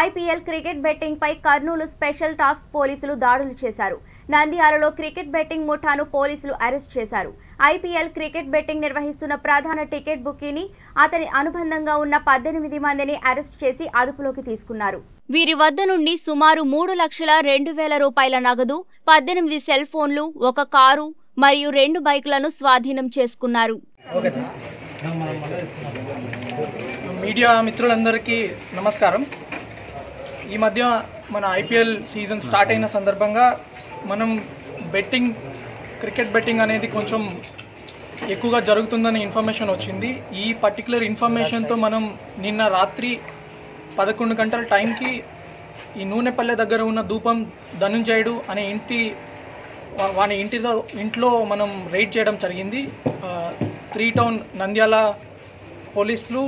IPL cricket betting పై Kurnool special task పోలీసులు దాడులు చేశారు. నంద్యాలలో క్రికెట్ బెట్టింగ్ ముఠాను పోలీసులు అరెస్ట్ చేశారు. ఐపీఎల్ క్రికెట్ బెట్టింగ్ నిర్వహిస్తున్న ప్రధాన టికెట్ బుకీని అతని అనుబంధంగా ఉన్న పద్దెనిమిది మందిని అరెస్ట్ చేసి అదుపులోకి తీసుకున్నారు. వీరి వద్ద నుండి సుమారు మూడు లక్షల రెండు వేల రూపాయల నగదు పద్దెనిమిది సెల్ ఫోన్లు ఒక కారు మరియు రెండు బైకులను స్వాధీనం చేసుకున్నారు. మీడియా మిత్రులందరికీ నమస్కారం. ఈ మధ్య మన ఐపీఎల్ సీజన్ స్టార్ట్ అయిన సందర్భంగా మనం బెట్టింగ్ క్రికెట్ బెట్టింగ్ అనేది కొంచెం ఎక్కువగా జరుగుతుందని ఇన్ఫర్మేషన్ వచ్చింది. ఈ పర్టికులర్ ఇన్ఫర్మేషన్తో మనం నిన్న రాత్రి పదకొండు గంటల టైంకి ఈ నూనెపల్లె దగ్గర ఉన్న ధూపం ధనుంజయుడు అనే ఇంటి వాని ఇంటిలో ఇంట్లో మనం రైడ్ చేయడం జరిగింది. త్రీ టౌన్ నంద్యాల పోలీసులు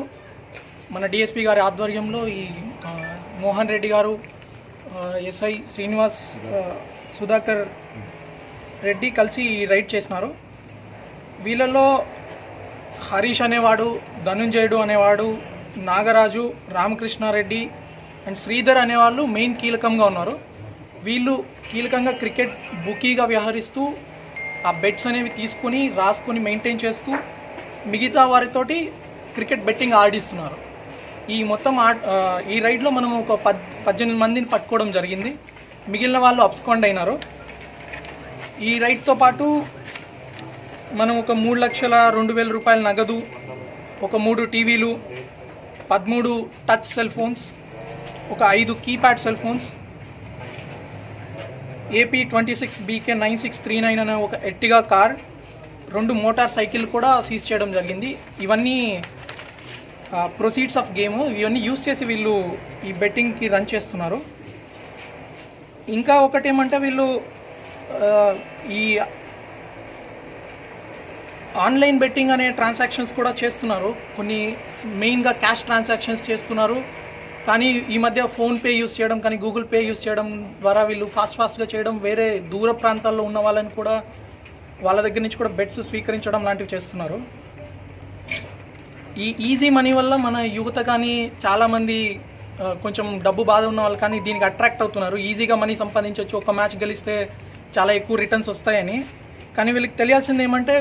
మన డిఎస్పి గారి ఆధ్వర్యంలో ఈ మోహన్ రెడ్డి గారు ఎస్ఐ శ్రీనివాస్ సుధాకర్ రెడ్డి కలిసి రైడ్ చేసినారు. వీళ్ళలో హరీష్ అనేవాడు ధనుంజయుడు అనేవాడు నాగరాజు రామకృష్ణారెడ్డి అండ్ శ్రీధర్ అనేవాళ్ళు మెయిన్ కీలకంగా ఉన్నారు. వీళ్ళు కీలకంగా క్రికెట్ బుకీగా వ్యవహరిస్తూ ఆ బెట్స్ అనేవి తీసుకొని రాసుకొని మెయింటైన్ చేస్తూ మిగతా వారితోటి క్రికెట్ బెట్టింగ్ ఆడిస్తున్నారు. ఈ మొత్తం ఆ ఈ రైడ్లో మనం ఒక పద్ పద్దెనిమిది మందిని పట్టుకోవడం జరిగింది. మిగిలిన వాళ్ళు అప్స్కాండ్ అయినారు. ఈ రైడ్తో పాటు మనం ఒక మూడు లక్షల రెండు వేల రూపాయల నగదు ఒక మూడు టీవీలు పదమూడు టచ్ సెల్ ఫోన్స్ ఒక ఐదు keypad cell phones AP twenty six BK nine six three nine అనే ఒక ఎట్టిగా కార్ రెండు మోటార్ సైకిల్ కూడా సీజ్ చేయడం జరిగింది. ఇవన్నీ ప్రొసీడ్స్ ఆఫ్ గేమ్ ఇవన్నీ యూస్ చేసి వీళ్ళు ఈ బెట్టింగ్కి రన్ చేస్తున్నారు. ఇంకా ఒకటి ఏమంటే వీళ్ళు ఈ ఆన్లైన్ బెట్టింగ్ అనే ట్రాన్సాక్షన్స్ కూడా చేస్తున్నారు. కొన్ని మెయిన్గా క్యాష్ ట్రాన్సాక్షన్స్ చేస్తున్నారు. కానీ ఈ మధ్య ఫోన్పే యూస్ చేయడం కానీ గూగుల్ పే యూస్ చేయడం ద్వారా వీళ్ళు ఫాస్ట్ ఫాస్ట్గా చేయడం వేరే దూర ప్రాంతాల్లో ఉన్న వాళ్ళని కూడా వాళ్ళ దగ్గర నుంచి కూడా బెట్స్ స్వీకరించడం లాంటివి చేస్తున్నారు. ఈ ఈజీ మనీ వల్ల మన యువత కానీ చాలామంది కొంచెం డబ్బు బాధ ఉన్న వాళ్ళు కానీ దీనికి అట్రాక్ట్ అవుతున్నారు. ఈజీగా మనీ సంపాదించవచ్చు ఒక మ్యాచ్ గెలిస్తే చాలా ఎక్కువ రిటర్న్స్ వస్తాయని. కానీ వీళ్ళకి తెలియాల్సింది ఏమంటే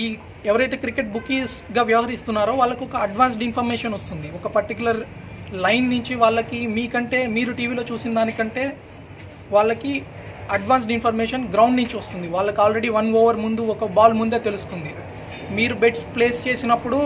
ఈ ఎవరైతే క్రికెట్ బుకీస్గా వ్యవహరిస్తున్నారో వాళ్ళకు ఒక అడ్వాన్స్డ్ ఇన్ఫర్మేషన్ వస్తుంది. ఒక పర్టికులర్ లైన్ నుంచి వాళ్ళకి మీకంటే మీరు టీవీలో చూసిన దానికంటే వాళ్ళకి అడ్వాన్స్డ్ ఇన్ఫర్మేషన్ గ్రౌండ్ నుంచి వస్తుంది. వాళ్ళకి ఆల్రెడీ వన్ ఓవర్ ముందు ఒక బాల్ ముందే తెలుస్తుంది. మీరు బెట్స్ ప్లేస్ చేసినప్పుడు